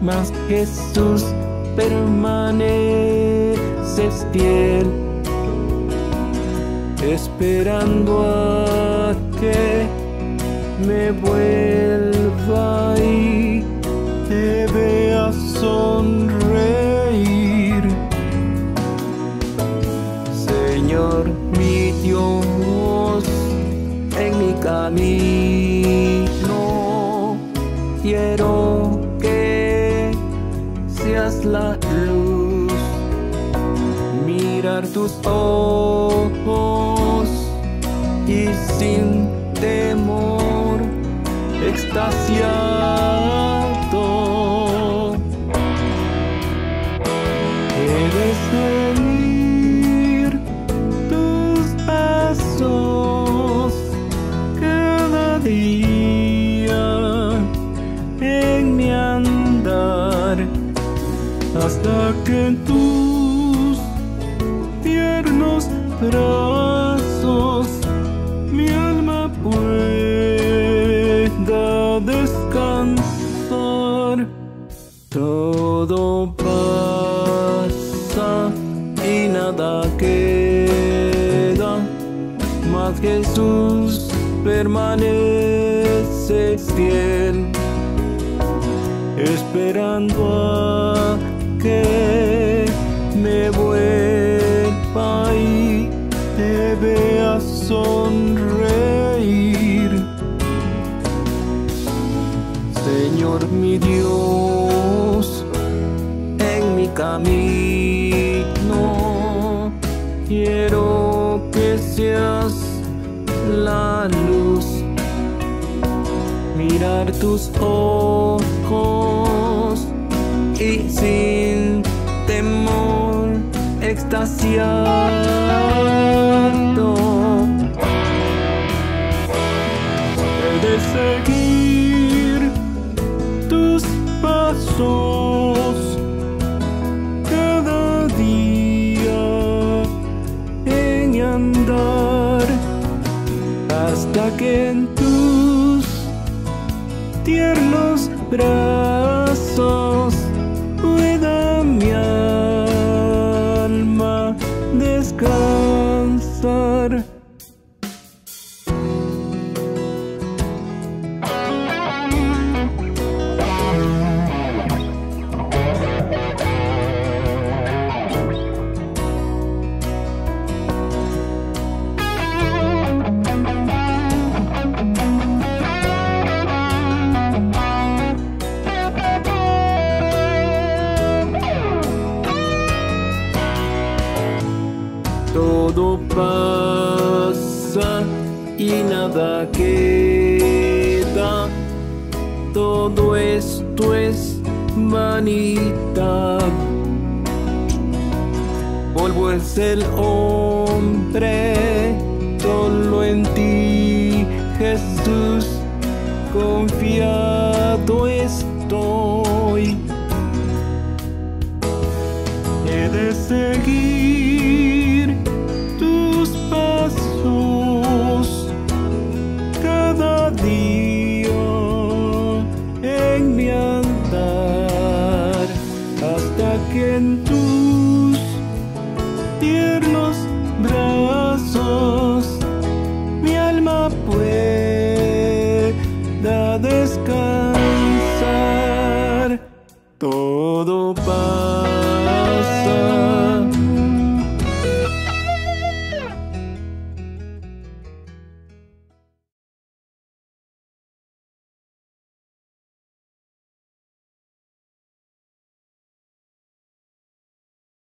mas Jesús permanece fiel, esperando a que me vuelva y te vea sonreír. Señor, mi Dios, en mi camino quiero la luz, mirar tus ojos y sin temor extasiado. Hasta que en tus tiernos brazos mi alma pueda descansar. Todo pasa y nada queda, mas Jesús permanece fiel, esperando a que me vuelva y te vea sonreír. Señor mi Dios, en mi camino quiero que seas la luz, mirar tus ojos y sin temor extasiado. De seguir tus pasos cada día en andar hasta que en tus tiernos brazos todo pasa y nada queda. Todo esto es vanidad. Polvo es el hombre, solo en ti, Jesús, confiado estoy. He de seguir en tus tiernos brazos mi alma pueda descansar. Todo pasa.